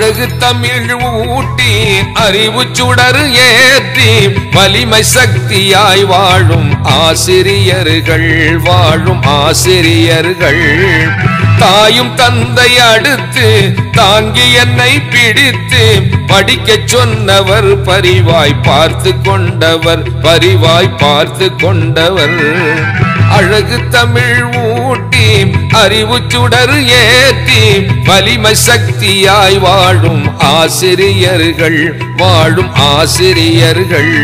அழகு தமிழ் ஊட்டி அறிவு சுடர் ஏற்றி வலிமை சக்தியாய் வாழும் ஆசிரியர்கள் வாழும் ஆசிரியர்கள். தாயும் தந்தை அடுத்து தாங்கி என்னை பிடித்து படிக்கச் சொன்னவர் பரிவாய் பார்த்து கொண்டவர் பரிவாய் பார்த்து கொண்டவர். அழகு தமிழ் ஊட்டி அறிவு சுடர் ஏற்றி வலிமை சக்தியாய் வாழும் ஆசிரியர்கள் வாழும் ஆசிரியர்கள்.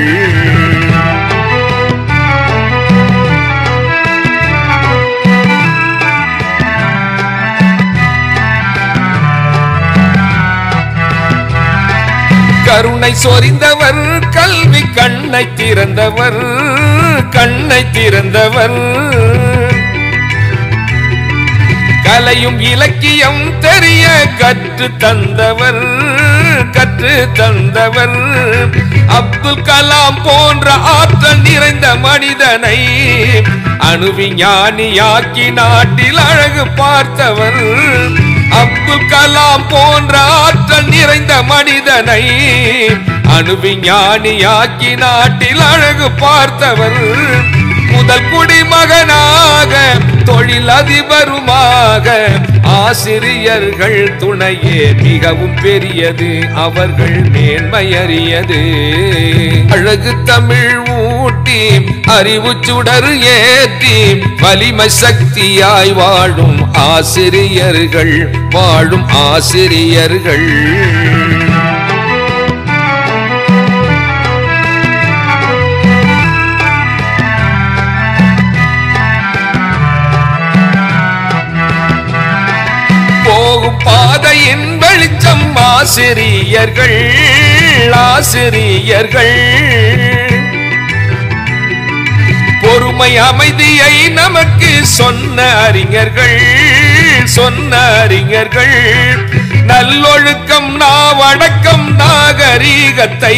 கருணை சொறிந்தவர் கல்வி கண்ணை திறந்தவர் கண்ணை திறந்தவர் கலையும் இலக்கியம் தெரிய கற்று தந்தவர் கற்று தந்தவர் அப்துல் கலாம் போன்ற ஆற்றல் நிறைந்த மனிதனை அணுவிஞானியாக்கி நாட்டில் அழகு பார்த்தவர் அப்துல் கலாம் போன்ற ஆற்றல் நிறைந்த மனிதனை அணுவிஞானியாக்கி நாட்டில் அழகு பார்த்தவர் முதல் குடிமகனாக தொழில் அதிபருமாக ஆசிரியர்கள் துணையே மிகவும் பெரியது அவர்கள் மேன்மையறியது அழகு தமிழ் ஊட்டி அறிவு சுடர் ஏற்றி வலிமை சக்தியாய் வாழும் ஆசிரியர்கள் வாழும் ஆசிரியர்கள். வெளிச்சம் ஆசிரியர்கள் ஆசிரியர்கள். பொறுமை அமைதியை நமக்கு சொன்ன அறிஞர்கள் சொன்ன அறிஞர்கள். நல்லொழுக்கம் நாவடக்கம் நாகரீகத்தை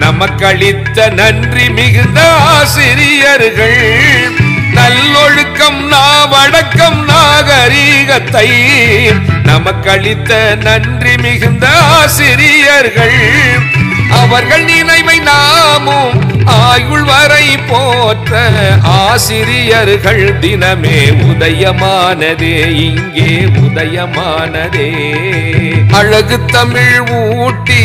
நமக்களித்த நன்றி மிகுந்த ஆசிரியர்கள். நல்லொழுக்கம் நாவடக்கம் நாகரீகத்தை நமக்களித்த நன்றி மிகுந்த ஆசிரியர்கள். அவர்கள் நினைவை நாமும் ஆயுள் வரை போற்ற ஆசிரியர்கள். தினமே உதயமானதே இங்கே உதயமானதே. அழகு தமிழ் ஊட்டி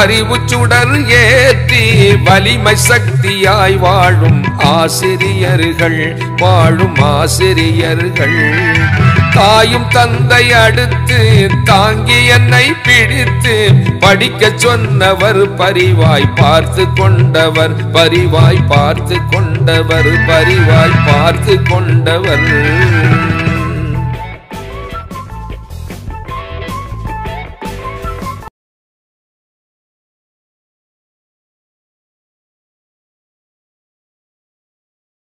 அறிவு சுடர் ஏற்றி வலிமை சக்தியாய் வாழும் ஆசிரியர்கள் வாழும் ஆசிரியர்கள். தாயும் தந்தை அடுத்து தாங்கி என்னை பிடித்து படிக்க சொன்னவர் பரிவாய் பார்த்து கொண்டவர் பரிவாய் பார்த்து கொண்டவர் பரிவாய் பார்த்து கொண்டவர்.